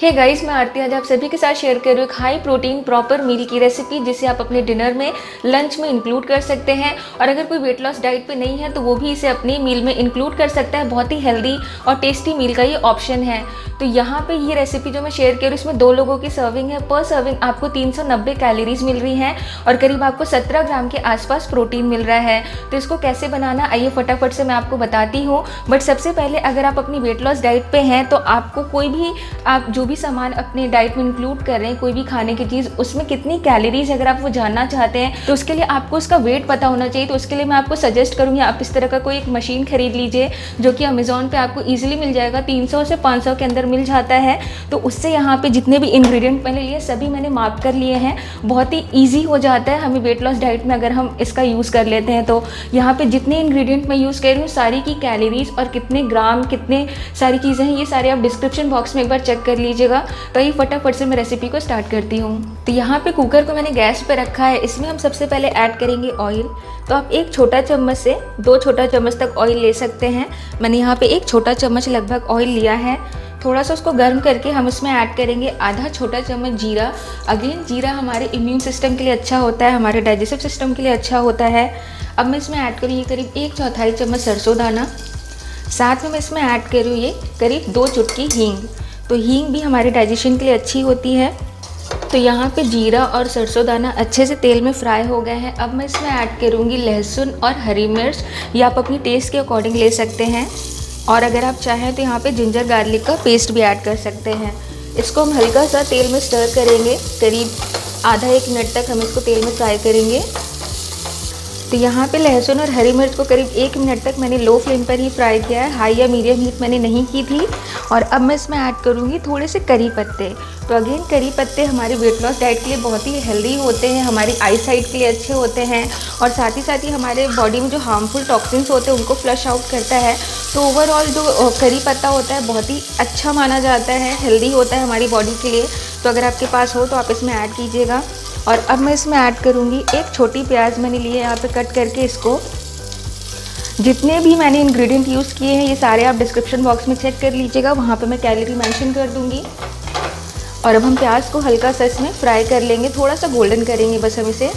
Hey guys मैं आरती आज आप सभी के साथ शेयर कर रही हूँ एक हाई प्रोटीन प्रॉपर मील की रेसिपी जिसे आप अपने डिनर में लंच में इंक्लूड कर सकते हैं। और अगर कोई वेट लॉस डाइट पे नहीं है तो वो भी इसे अपनी मील में इंक्लूड कर सकता है। बहुत ही हेल्दी और टेस्टी मील का ये ऑप्शन है। तो यहाँ पे ये रेसिपी जो मैं शेयर कर रही हूँ, इसमें दो लोगों की सर्विंग है। पर सर्विंग आपको तीन सौ नब्बे कैलोरीज मिल रही हैं और करीब आपको सत्रह ग्राम के आसपास प्रोटीन मिल रहा है। तो इसको कैसे बनाना, आइए फटाफट से मैं आपको बताती हूँ। बट सबसे पहले अगर आप अपनी वेट लॉस डाइट पर हैं तो आपको कोई भी आप जो भी सामान अपने डाइट में इंक्लूड कर रहे हैं, कोई भी खाने की चीज़, उसमें कितनी कैलोरीज अगर आप वो जानना चाहते हैं तो उसके लिए आपको उसका वेट पता होना चाहिए। तो उसके लिए मैं आपको सजेस्ट करूँगी, आप इस तरह का कोई एक मशीन खरीद लीजिए, जो कि अमेज़ोन पर आपको ईजिली मिल जाएगा 300 से 500 के अंदर मिल जाता है। तो उससे यहाँ पर जितने भी इन्ग्रीडियंट मैंने लिए, सभी मैंने माप कर लिए हैं। बहुत ही ईजी हो जाता है हमें वेट लॉस डाइट में अगर हम इसका यूज़ कर लेते हैं तो यहाँ पर जितने इन्ग्रीडियंट मैं यूज़ कर रही हूँ, सारी की कैलोरीज और कितने ग्राम, कितने सारी चीज़ें हैं, ये सारे आप डिस्क्रिप्शन बॉक्स में एक बार चेक कर लीजिएगा तो ये फटाफट से मैं रेसिपी को स्टार्ट करती हूँ। तो यहाँ पे कुकर को मैंने गैस पे रखा है। इसमें हम सबसे पहले ऐड करेंगे ऑयल तो आप एक छोटा चम्मच से दो छोटा चम्मच तक ऑयल ले सकते हैं। मैंने यहाँ पे एक छोटा चम्मच लगभग ऑयल लिया है। थोड़ा सा उसको गर्म करके हम उसमें ऐड करेंगे आधा छोटा चम्मच जीरा। अगेन जीरा हमारे इम्यून सिस्टम के लिए अच्छा होता है, हमारे डाइजेस्टिव सिस्टम के लिए अच्छा होता है। अब मैं इसमें ऐड करूँगी करीब एक चौथाई चम्मच सरसों दाना। साथ में मैं इसमें ऐड करूँ, ये करीब दो चुटकी हींग। तो हींग भी हमारे डाइजेशन के लिए अच्छी होती है। तो यहाँ पे जीरा और सरसों दाना अच्छे से तेल में फ्राई हो गए हैं। अब मैं इसमें ऐड करूँगी लहसुन और हरी मिर्च। या आप अपनी टेस्ट के अकॉर्डिंग ले सकते हैं। और अगर आप चाहें तो यहाँ पे जिंजर गार्लिक का पेस्ट भी ऐड कर सकते हैं। इसको हम हल्का सा तेल में स्टर करेंगे। करीब आधा एक मिनट तक हम इसको तेल में फ्राई करेंगे। तो यहाँ पे लहसुन और हरी मिर्च को करीब एक मिनट तक मैंने लो फ्लेम पर ही फ्राई किया है। हाई या मीडियम हीट मैंने नहीं की थी। और अब मैं इसमें ऐड करूँगी थोड़े से करी पत्ते। तो अगेन, करी पत्ते हमारे वेट लॉस डाइट के लिए बहुत ही हेल्दी होते हैं, हमारी आई साइट के लिए अच्छे होते हैं और साथ ही साथ ही हमारे बॉडी में जो हार्मफुल टॉक्सिन्स होते हैं, उनको फ्लश आउट करता है। तो ओवरऑल जो करी पत्ता होता है, बहुत ही अच्छा माना जाता है हेल्दी होता है हमारी बॉडी के लिए। तो अगर आपके पास हो तो आप इसमें ऐड कीजिएगा। और अब मैं इसमें ऐड करूँगी एक छोटी प्याज मैंने ली है यहाँ पे कट करके इसको। जितने भी मैंने इंग्रेडिएंट यूज़ किए हैं, ये सारे आप डिस्क्रिप्शन बॉक्स में चेक कर लीजिएगा, वहाँ पे मैं कैलोरी मेंशन कर दूँगी। और अब हम प्याज को हल्का सा इसमें फ्राई कर लेंगे थोड़ा सा गोल्डन करेंगे बस हम इसे।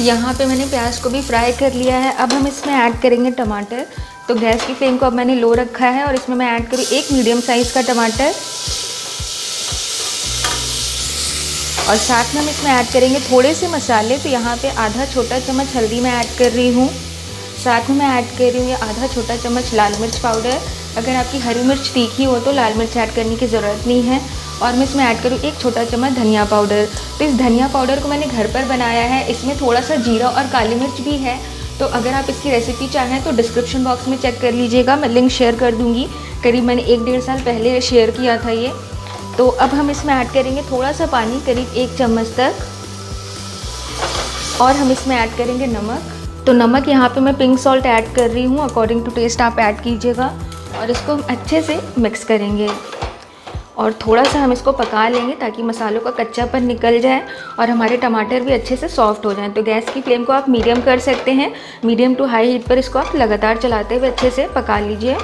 यहाँ पे मैंने प्याज को भी फ्राई कर लिया है। अब हम इसमें ऐड करेंगे टमाटर। तो गैस की फ्लेम को अब मैंने लो रखा है और इसमें मैं ऐड करूँ एक मीडियम साइज़ का टमाटर। और साथ में हम इसमें ऐड करेंगे थोड़े से मसाले तो यहाँ पे आधा छोटा चम्मच हल्दी मैं ऐड कर रही हूँ। साथ में मैं ऐड कर रही हूँ आधा छोटा चम्मच लाल मिर्च पाउडर अगर आपकी हरी मिर्च तीखी हो तो लाल मिर्च ऐड करने की ज़रूरत नहीं है। और मैं इसमें ऐड करूँ एक छोटा चम्मच धनिया पाउडर तो इस धनिया पाउडर को मैंने घर पर बनाया है। इसमें थोड़ा सा जीरा और काली मिर्च भी है। तो अगर आप इसकी रेसिपी चाहें तो डिस्क्रिप्शन बॉक्स में चेक कर लीजिएगा। मैं लिंक शेयर कर दूँगी। करीब मैंने एक डेढ़ साल पहले शेयर किया था ये। तो अब हम इसमें ऐड करेंगे थोड़ा सा पानी, करीब एक चम्मच तक। और हम इसमें ऐड करेंगे नमक। तो नमक यहाँ पे मैं पिंक सॉल्ट ऐड कर रही हूँ अकॉर्डिंग टू टेस्ट आप ऐड कीजिएगा। और इसको हम अच्छे से मिक्स करेंगे। और थोड़ा सा हम इसको पका लेंगे ताकि मसालों का कच्चापन निकल जाए और हमारे टमाटर भी अच्छे से सॉफ्ट हो जाएँ। तो गैस की फ्लेम को आप मीडियम कर सकते हैं। मीडियम टू हाई हीट पर इसको आप लगातार चलाते हुए अच्छे से पका लीजिए।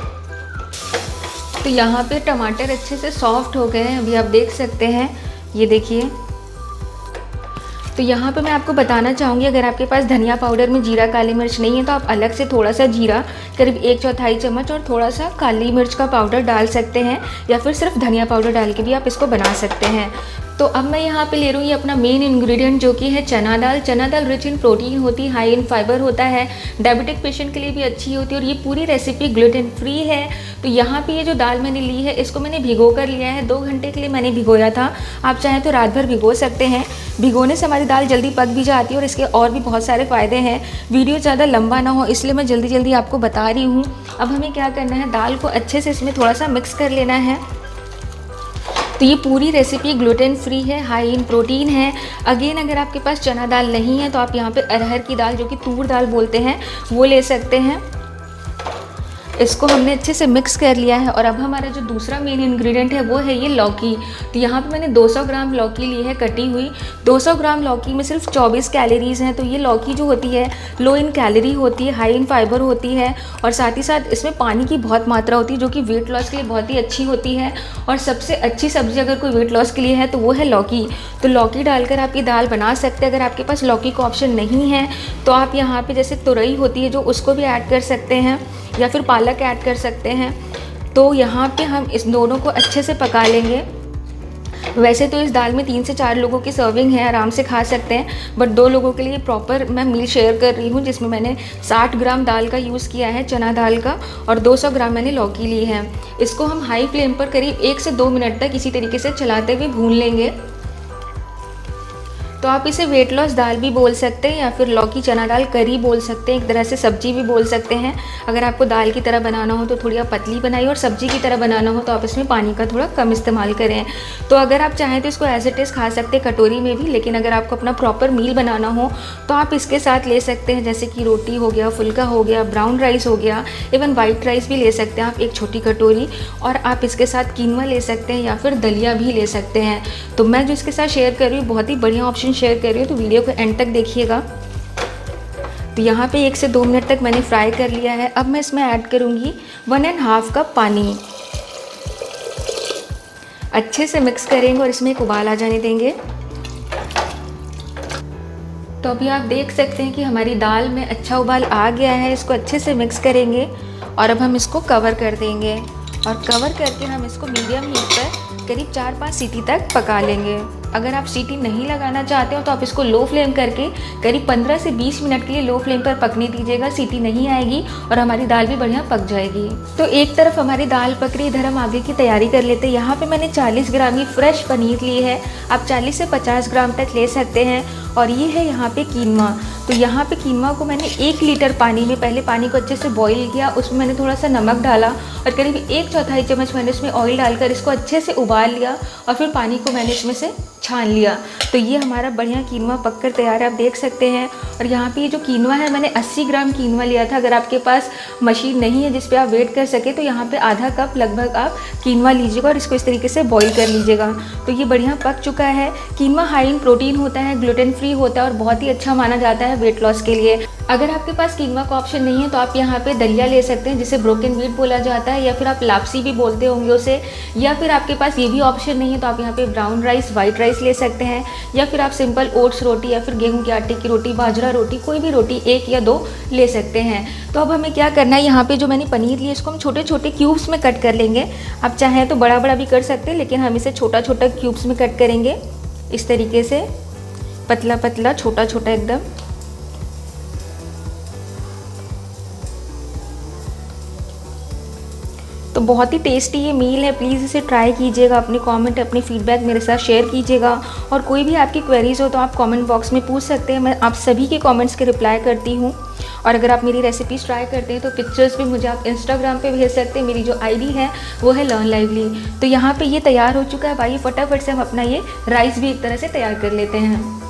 तो यहाँ पे टमाटर अच्छे से सॉफ्ट हो गए हैं, अभी आप देख सकते हैं। ये देखिए। तो यहाँ पे मैं आपको बताना चाहूँगी, अगर आपके पास धनिया पाउडर में जीरा, काली मिर्च नहीं है तो आप अलग से थोड़ा सा जीरा, करीब एक चौथाई चम्मच और थोड़ा सा काली मिर्च का पाउडर डाल सकते हैं, या फिर सिर्फ़ धनिया पाउडर डाल के भी आप इसको बना सकते हैं। तो अब मैं यहाँ पे ले रही हूँ ये अपना मेन इंग्रेडिएंट जो कि है चना दाल। चना दाल रिच इन प्रोटीन होती है हाई इन फाइबर होता है। डायबिटिक पेशेंट के लिए भी अच्छी होती है और ये पूरी रेसिपी ग्लूटेन फ्री है। तो यहाँ पे ये जो दाल मैंने ली है, इसको मैंने भिगो कर लिया है। दो घंटे के लिए मैंने भिगोया था। आप चाहें तो रात भर भिगो सकते हैं। भिगोने से हमारी दाल जल्दी पक भी जाती है और इसके और भी बहुत सारे फ़ायदे हैं। वीडियो ज़्यादा लंबा ना हो, इसलिए मैं जल्दी जल्दी आपको बता रही हूँ। अब हमें क्या करना है, दाल को अच्छे से इसमें थोड़ा सा मिक्स कर लेना है। तो ये पूरी रेसिपी ग्लूटेन फ्री है हाई इन प्रोटीन है। अगेन अगर आपके पास चना दाल नहीं है तो आप यहाँ पे अरहर की दाल, जो कि तूर दाल बोलते हैं, वो ले सकते हैं। इसको हमने अच्छे से मिक्स कर लिया है और अब हमारा जो दूसरा मेन इंग्रेडिएंट है, वो है ये लौकी। तो यहाँ पे मैंने 200 ग्राम लौकी ली है, कटी हुई। 200 ग्राम लौकी में सिर्फ़ 24 कैलोरीज हैं तो ये लौकी जो होती है लो इन कैलोरी होती है हाई इन फाइबर होती है और साथ ही साथ इसमें पानी की बहुत मात्रा होती है, जो कि वेट लॉस के लिए बहुत ही अच्छी होती है। और सबसे अच्छी सब्ज़ी अगर कोई वेट लॉस के लिए है तो वो है लौकी। तो लौकी डालकर आप ये दाल बना सकते हैं। अगर आपके पास लौकी का ऑप्शन नहीं है तो आप यहाँ पर जैसे तुरई होती है, जो उसको भी ऐड कर सकते हैं, या फिर पालक ऐड कर सकते हैं। तो यहाँ पे हम इस दोनों को अच्छे से पका लेंगे। वैसे तो इस दाल में तीन से चार लोगों की सर्विंग है, आराम से खा सकते हैं। बट दो लोगों के लिए प्रॉपर मैं मील शेयर कर रही हूँ, जिसमें मैंने 60 ग्राम दाल का यूज़ किया है, चना दाल का, और 200 ग्राम मैंने लौकी ली है। इसको हम हाई फ्लेम पर करीब एक से दो मिनट तक इसी तरीके से चलाते हुए भून लेंगे। तो आप इसे वेट लॉस दाल भी बोल सकते हैं या फिर लौकी चना दाल करी बोल सकते हैं, एक तरह से सब्ज़ी भी बोल सकते हैं। अगर आपको दाल की तरह बनाना हो तो थोड़ी आप पतली बनाइए और सब्ज़ी की तरह बनाना हो तो आप इसमें पानी का थोड़ा कम इस्तेमाल करें। तो अगर आप चाहें तो इसको एज इट इज़ खा सकते हैं कटोरी में भी, लेकिन अगर आपको अपना प्रॉपर मील बनाना हो तो आप इसके साथ ले सकते हैं, जैसे कि रोटी हो गया, फुल्का हो गया ब्राउन राइस हो गया इवन वाइट राइस भी ले सकते हैं आप, एक छोटी कटोरी। और आप इसके साथ कीनवा ले सकते हैं या फिर दलिया भी ले सकते हैं। तो मैं जो इसके साथ शेयर कर रही हूँ, बहुत ही बढ़िया ऑप्शन शेयर कर रही हूँ तो वीडियो को एंड तक देखिएगा। तो यहाँ पे एक से दो मिनट तक मैंने फ्राई कर लिया है। अब मैं इसमें ऐड करूँगी वन एंड हाफ़ कप पानी। अच्छे से मिक्स करेंगे और इसमें एक उबाल आ जाने देंगे। तो अभी आप देख सकते हैं कि हमारी दाल में अच्छा उबाल आ गया है। इसको अच्छे से मिक्स करेंगे और अब हम इसको कवर कर देंगे। और कवर करके हम इसको मीडियम हीट पर करीब चार पाँच सीटी तक पका लेंगे। अगर आप सीटी नहीं लगाना चाहते हो तो आप इसको लो फ्लेम करके करीब 15 से 20 मिनट के लिए लो फ्लेम पर पकने दीजिएगा। सीटी नहीं आएगी और हमारी दाल भी बढ़िया पक जाएगी। तो एक तरफ़ हमारी दाल पक रही, इधर हम आगे की तैयारी कर लेते हैं। यहाँ पे मैंने 40 ग्राम ही फ्रेश पनीर ली है। आप 40 से 50 ग्राम तक ले सकते हैं। और ये है यहाँ पे कीनवा तो यहाँ पे कीनवा को मैंने एक लीटर पानी में, पहले पानी को अच्छे से बॉईल किया, उसमें मैंने थोड़ा सा नमक डाला और करीब एक चौथाई चम्मच मैंने उसमें ऑयल डालकर इसको अच्छे से उबाल लिया और फिर पानी को मैंने इसमें से छान लिया। तो ये हमारा बढ़िया कीनवा पककर तैयार है आप देख सकते हैं। और यहाँ पे ये जो कीनवा है, मैंने 80 ग्राम कीनवा लिया था। अगर आपके पास मशीन नहीं है जिस पे आप वेट कर सके तो यहाँ पे आधा कप लगभग आप कीनवा लीजिएगा और इसको इस तरीके से बॉईल कर लीजिएगा। तो ये बढ़िया पक चुका है। कीनवा हाई इन प्रोटीन होता है ग्लूटेन फ्री होता है और बहुत ही अच्छा माना जाता है वेट लॉस के लिए। अगर आपके पास कीनवा का ऑप्शन नहीं है तो आप यहाँ पे दलिया ले सकते हैं, जिसे ब्रोकन वीट बोला जाता है, या फिर आप लापसी भी बोलते होंगे उसे, या फिर आपके पास ये भी ऑप्शन नहीं है तो आप यहाँ पे ब्राउन राइस वाइट राइस ले सकते हैं, या फिर आप सिंपल ओट्स रोटी, या फिर गेहूँ के आटे की रोटी, बाजरा रोटी, कोई भी रोटी एक या दो ले सकते हैं। तो अब हमें क्या करना है, यहाँ पर जो मैंने पनीर लिया, इसको हम छोटे छोटे क्यूब्स में कट कर लेंगे। आप चाहें तो बड़ा बड़ा भी कर सकते हैं, लेकिन हम इसे छोटा छोटा क्यूब्स में कट करेंगे, इस तरीके से। पतला पतला, छोटा छोटा एकदम। तो बहुत ही टेस्टी ये मील है प्लीज़ इसे ट्राई कीजिएगा, अपने कमेंट अपनी फीडबैक मेरे साथ शेयर कीजिएगा। और कोई भी आपकी क्वेरीज हो तो आप कमेंट बॉक्स में पूछ सकते हैं, मैं आप सभी के कमेंट्स के रिप्लाई करती हूँ। और अगर आप मेरी रेसिपीज़ ट्राई करते हैं तो पिक्चर्स भी मुझे आप इंस्टाग्राम पे भेज सकते हैं, मेरी जो आईडी है, वो है लर्न लाइवली तो यहाँ पे ये तैयार हो चुका है भाई, फटाफट से हम अपना ये राइस भी एक तरह से तैयार कर लेते हैं।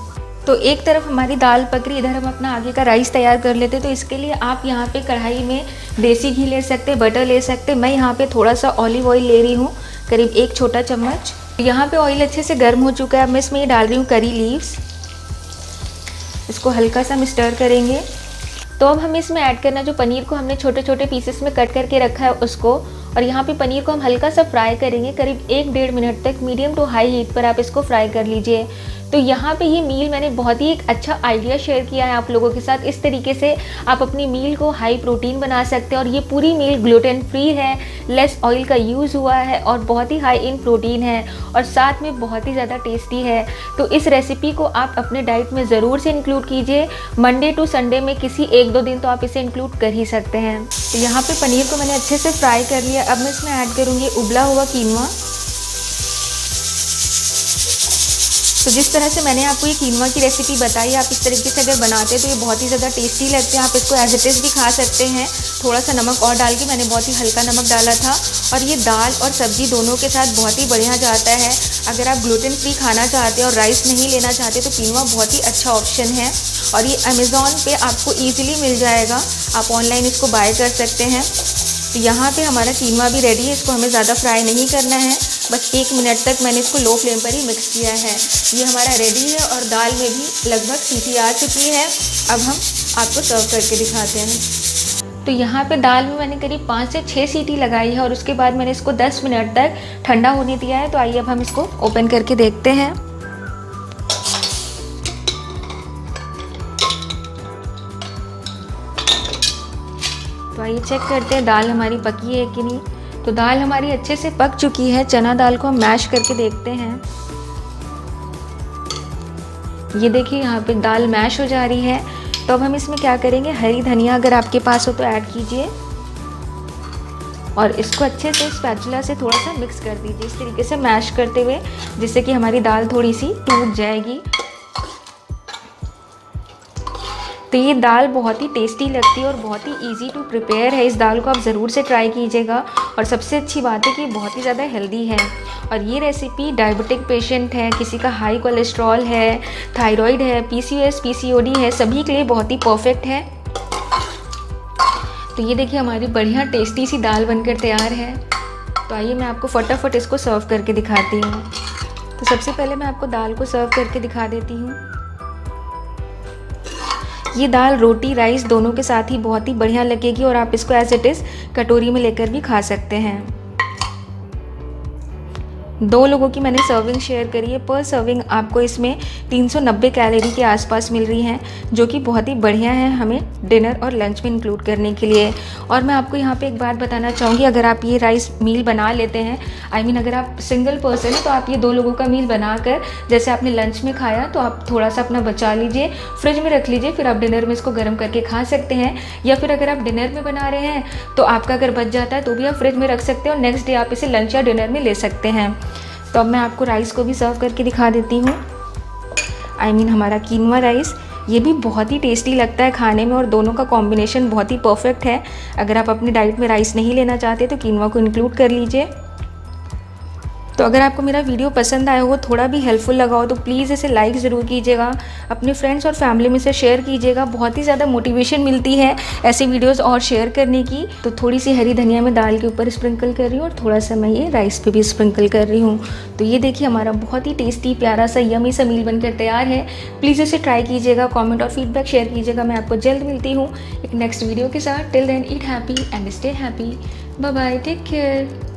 तो एक तरफ़ हमारी दाल पक रही इधर हम अपना आगे का राइस तैयार कर लेते तो इसके लिए आप यहाँ पे कढ़ाई में देसी घी ले सकते बटर ले सकते मैं यहाँ पे थोड़ा सा ऑलिव ऑयल ले रही हूँ, करीब एक छोटा चम्मच। यहाँ पे ऑयल अच्छे से गर्म हो चुका है। अब मैं इसमें ये डाल रही हूँ करी लीव्स इसको हल्का सा हम स्टर करेंगे। तो अब हमें इसमें ऐड करना जो पनीर को हमने छोटे छोटे पीसेस में कट करके रखा है उसको, और यहाँ पे पनीर को हम हल्का सा फ्राई करेंगे। करीब एक डेढ़ मिनट तक मीडियम टू हाई हीट पर आप इसको फ्राई कर लीजिए। तो यहाँ पे ये मील मैंने बहुत ही एक अच्छा आइडिया शेयर किया है आप लोगों के साथ। इस तरीके से आप अपनी मील को हाई प्रोटीन बना सकते हैं और ये पूरी मील ग्लूटेन फ्री है लेस ऑयल का यूज़ हुआ है और बहुत ही हाई इन प्रोटीन है और साथ में बहुत ही ज़्यादा टेस्टी है। तो इस रेसिपी को आप अपने डाइट में ज़रूर से इंक्लूड कीजिए। मंडे टू संडे में किसी एक दो दिन तो आप इसे इंक्लूड कर ही सकते हैं। तो यहाँ पर पनीर को मैंने अच्छे से फ्राई कर लिया। अब मैं इसमें ऐड करूँगी उबला हुआ कीनवा तो जिस तरह से मैंने आपको ये कीनवा की रेसिपी बताई, आप इस तरीके से अगर बनाते हैं तो ये बहुत ही ज़्यादा टेस्टी लगते हैं। आप इसको एज इट इज़ भी खा सकते हैं। थोड़ा सा नमक और डाल के मैंने बहुत ही हल्का नमक डाला था और ये दाल और सब्ज़ी दोनों के साथ बहुत ही बढ़िया जाता है। अगर आप ग्लूटेन फ्री खाना चाहते हैं और राइस नहीं लेना चाहते तो कीनवा बहुत ही अच्छा ऑप्शन है और ये अमेज़ोन पे आपको ईजिली मिल जाएगा। आप ऑनलाइन इसको बाय कर सकते हैं। तो यहाँ पे हमारा कीमा भी रेडी है। इसको हमें ज़्यादा फ्राई नहीं करना है। बस एक मिनट तक मैंने इसको लो फ्लेम पर ही मिक्स किया है। ये हमारा रेडी है और दाल में भी लगभग सीटी आ चुकी है। अब हम आपको सर्व करके दिखाते हैं। तो यहाँ पे दाल में मैंने करीब पाँच से छः सीटी लगाई है और उसके बाद मैंने इसको दस मिनट तक ठंडा होने दिया है। तो आइए अब हम इसको ओपन करके देखते हैं। तो आइए चेक करते हैं दाल हमारी पकी है कि नहीं। तो दाल हमारी अच्छे से पक चुकी है। चना दाल को हम मैश करके देखते हैं। ये देखिए, यहाँ पे दाल मैश हो जा रही है। तो अब हम इसमें क्या करेंगे? हरी धनिया अगर आपके पास हो तो ऐड कीजिए। और इसको अच्छे से स्पैचुला से थोड़ा सा मिक्स कर दीजिए। इस तरीके से मैश करते हुए, जिससे कि हमारी दाल थोड़ी सी टूट जाएगी। तो ये दाल बहुत ही टेस्टी लगती है और बहुत ही इजी टू प्रिपेयर है। इस दाल को आप ज़रूर से ट्राई कीजिएगा और सबसे अच्छी बात है कि बहुत ही ज़्यादा हेल्दी है। और ये रेसिपी डायबिटिक पेशेंट है, किसी का हाई कोलेस्ट्रॉल है थायराइड है पीसीओएस पीसीओडी है, सभी के लिए बहुत ही परफेक्ट है। तो ये देखिए हमारी बढ़िया टेस्टी सी दाल बनकर तैयार है। तो आइए मैं आपको फटाफट इसको सर्व करके दिखाती हूँ। तो सबसे पहले मैं आपको दाल को सर्व करके दिखा देती हूँ। ये दाल, रोटी राइस दोनों के साथ ही बहुत ही बढ़िया लगेगी और आप इसको एज इट इज़ कटोरी में लेकर भी खा सकते हैं। दो लोगों की मैंने सर्विंग शेयर करी है। पर सर्विंग आपको इसमें 390 कैलोरी के आसपास मिल रही हैं जो कि बहुत ही बढ़िया है हमें डिनर और लंच में इंक्लूड करने के लिए। और मैं आपको यहाँ पे एक बात बताना चाहूँगी अगर आप ये राइस मील बना लेते हैं आई I मीन mean, अगर आप सिंगल पर्सन हैं तो आप ये दो लोगों का मील बनाकर जैसे आपने लंच में खाया तो आप थोड़ा सा अपना बचा लीजिए फ्रिज में रख लीजिए फिर आप डिनर में इसको गर्म करके खा सकते हैं। या फिर अगर आप डिनर में बना रहे हैं तो आपका अगर बच जाता है तो भी आप फ्रिज में रख सकते हैं और नेक्स्ट डे आप इसे लंच या डिनर में ले सकते हैं। तो अब मैं आपको राइस को भी सर्व करके दिखा देती हूँ। आई मीन हमारा कीनवा राइस ये भी बहुत ही टेस्टी लगता है खाने में और दोनों का कॉम्बिनेशन बहुत ही परफेक्ट है। अगर आप अपनी डाइट में राइस नहीं लेना चाहते तो कीनवा को इंक्लूड कर लीजिए। तो अगर आपको मेरा वीडियो पसंद आया हो, थोड़ा भी हेल्पफुल लगा हो तो प्लीज़ इसे लाइक ज़रूर कीजिएगा। अपने फ्रेंड्स और फैमिली में से शेयर कीजिएगा। बहुत ही ज़्यादा मोटिवेशन मिलती है ऐसे वीडियोस और शेयर करने की। तो थोड़ी सी हरी धनिया में दाल के ऊपर स्प्रिंकल कर रही हूँ और थोड़ा सा मैं ये राइस पे भी स्प्रिंकल कर रही हूँ। तो ये देखिए, हमारा बहुत ही टेस्टी प्यारा सा यमी सा मील बनकर तैयार है। प्लीज़ इसे ट्राई कीजिएगा कॉमेंट और फीडबैक शेयर कीजिएगा। मैं आपको जल्द मिलती हूँ एक नेक्स्ट वीडियो के साथ। Till then eat happy and stay happy bye bye take care